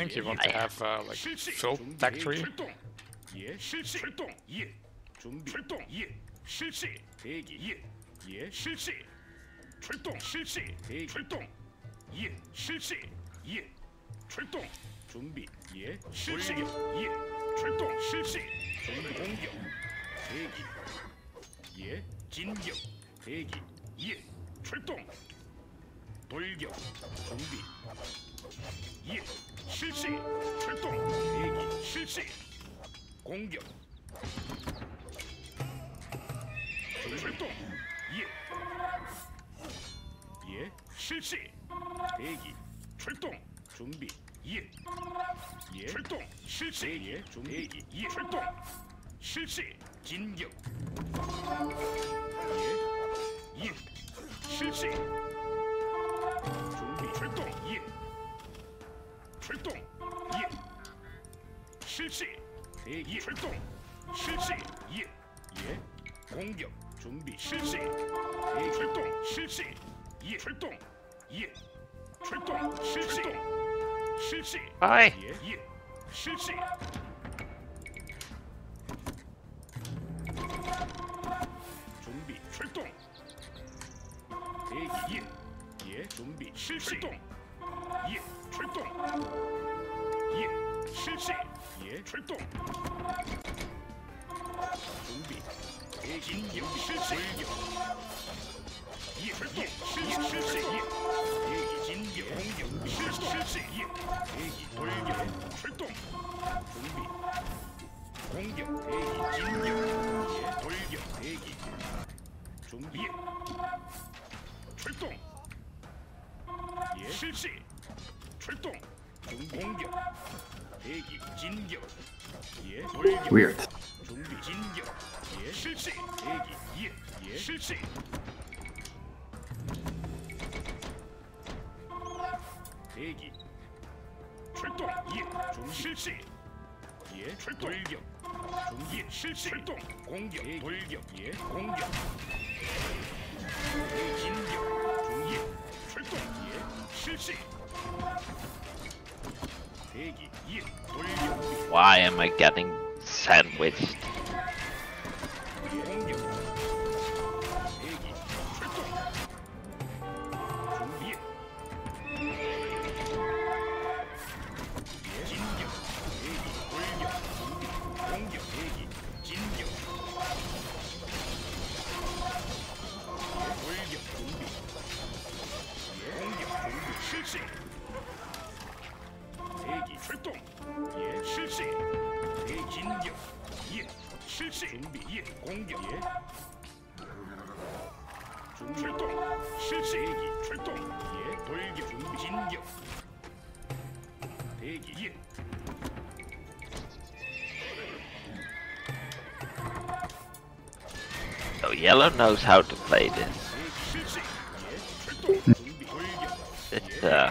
think you want to have uh, like full factory. 돌격 준비 예 실시 출동 대기 실시 공격 출동 예. 예 실시 대기 출동 준비 예. 예 출동 실시 예 준비 예 출동 실시 진격 예. 예 실시 준비 출동 예 출동 예 실시 대기 출동 실시 예예 공격 준비 실시 예 출동 실시 예 출동 예 출동 실시 실시 Bye. 예예 실시 준비 출동 대기 예예 준비 실시 출동 예 准备吃吃动，吃动，吃吃，夜吃动，准备黑金牛吃吃牛，夜吃夜吃吃吃夜，黑金牛红牛吃吃吃夜，黑灰牛动，准备，准备吃动。예 실시 출동 준비 공격 대기 진격 예 돌격 Weird. 준비 진격 예 실시 대기 예예 실시 대기 출동 예 준비 실시 예 출동 돌격 준비 실시 출동 공격 돌격 예 공격 예 진격 Why am I getting sandwiched? Oh, Yellow knows how to play this. It's uh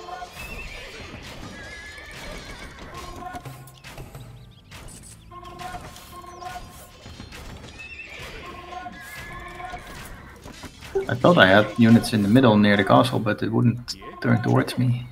I thought I had units in the middle near the castle, but it wouldn't turn towards me.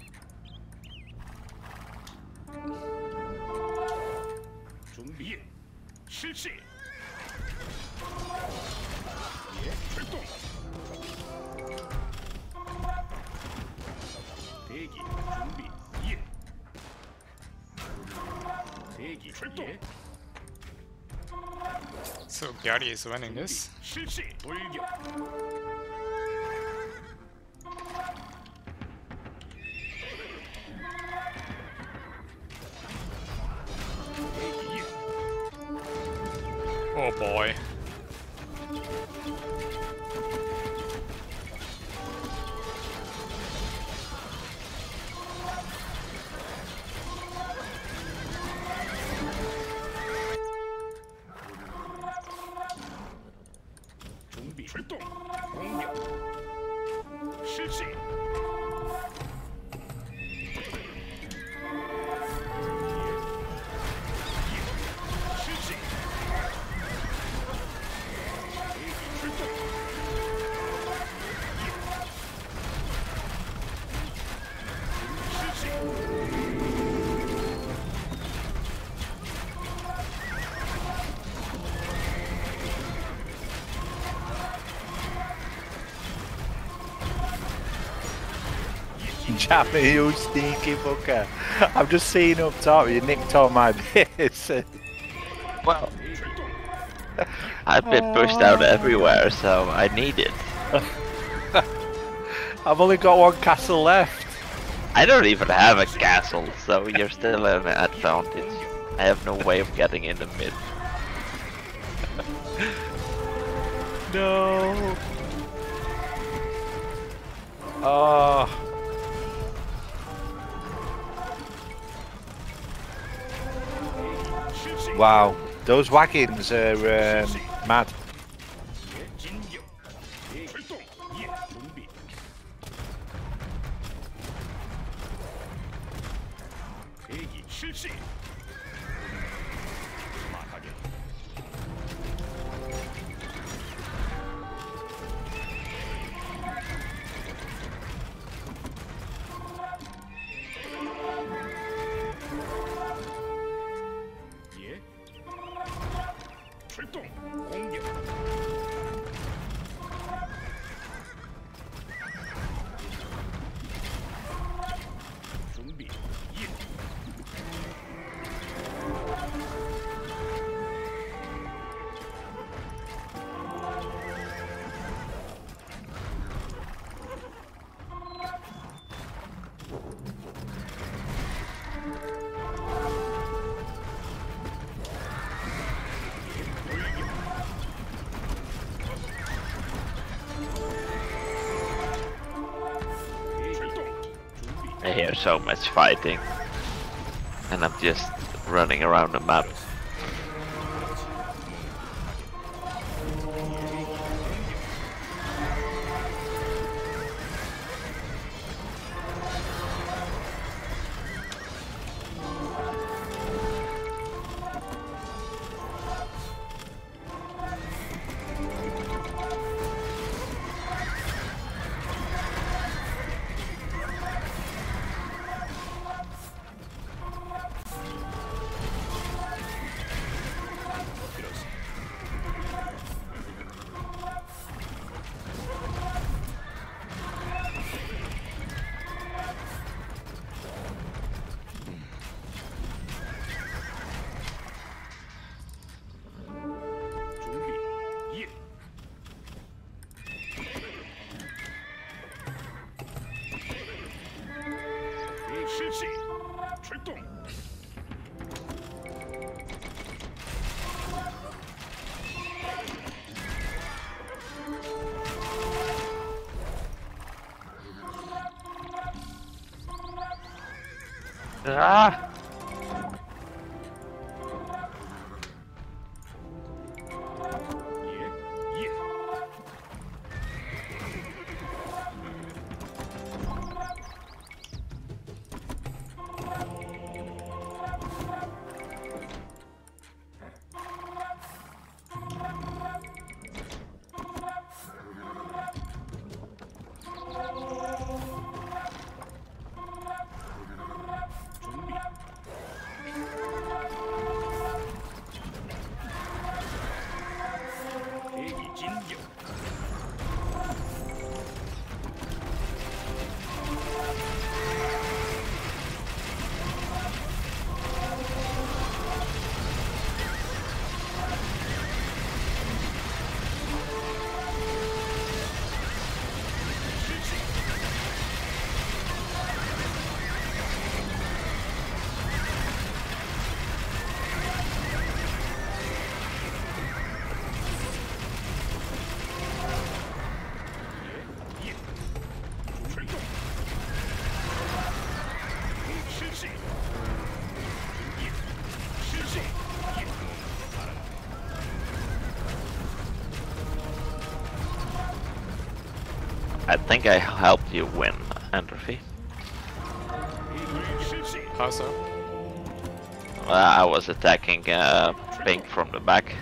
So Gary is winning this. Jammy, you sneaky fucker. I'm just seeing up top, you nicked all my bits. Well, I've been pushed out everywhere, so I need it. I've only got one castle left. I don't even have a castle, so you're still at an advantage. I have no way of getting in the mid. No. Oh. Wow. Those wagons are um, mad. 출 so much fighting. And I'm just running around the map. 실시. 출동. Ah! I think I helped you win, Entropy. How so? Uh, I was attacking uh, Pink from the back.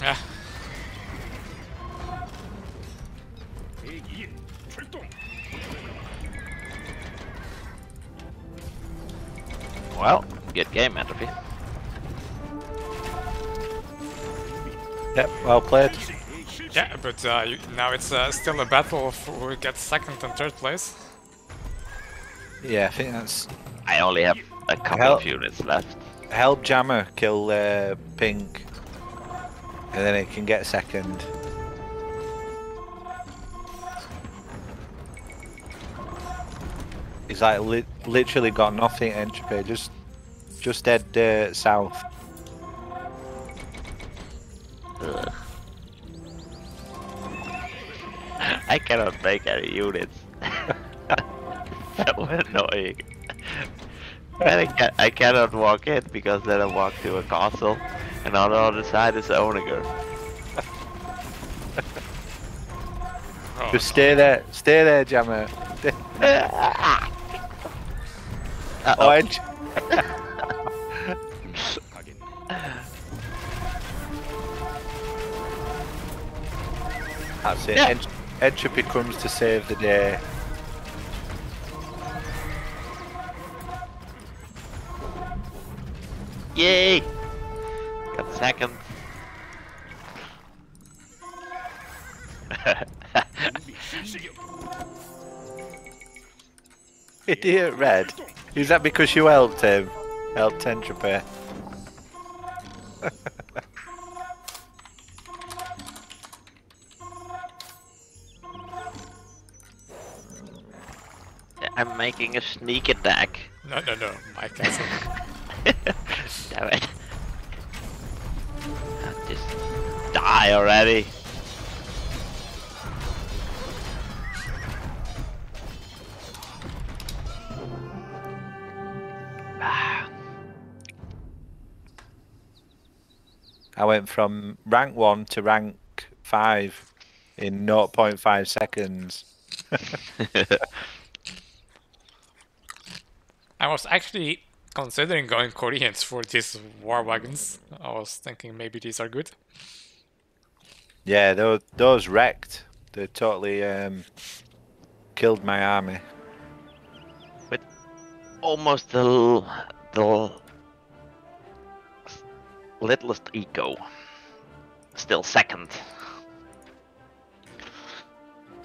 Yeah. Well, good game, Entropy. Yep, well played. Yeah, but uh, you, now it's uh, still a battle for who gets second and third place. Yeah, I think that's I only have a couple Hell- of units left. help Jammer kill uh, Pink, and then it can get second. He's like li- literally got nothing entropy, just just dead uh, south. I cannot make any units. so annoying. And I, ca I cannot walk in because then I walk to a castle and on the other side is Onager. Oh, Just stay there, stay there, Jammer. Uh oh, ent- That's it. Yeah. Ent- entropy comes to save the day. yay! Got second. Idiot Red. Is that because you helped him? Helped Entropy. I'm making a sneak attack. no, no, no, my castle. Damn it. Just die already. I went from rank 1 to rank 5 in 0.5 seconds. I was actually considering going Koreans for these war wagons. I was thinking maybe these are good. Yeah, those, those wrecked. They totally um, killed my army. With almost the the littlest eco. Still second.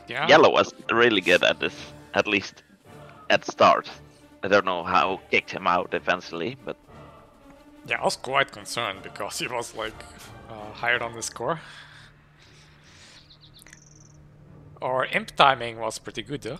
Yeah. Yellow was really good at this, at least at start. I don't know how kicked him out eventually, but Yeah, I was quite concerned because he was like uh, higher on the score. Our imp timing was pretty good though.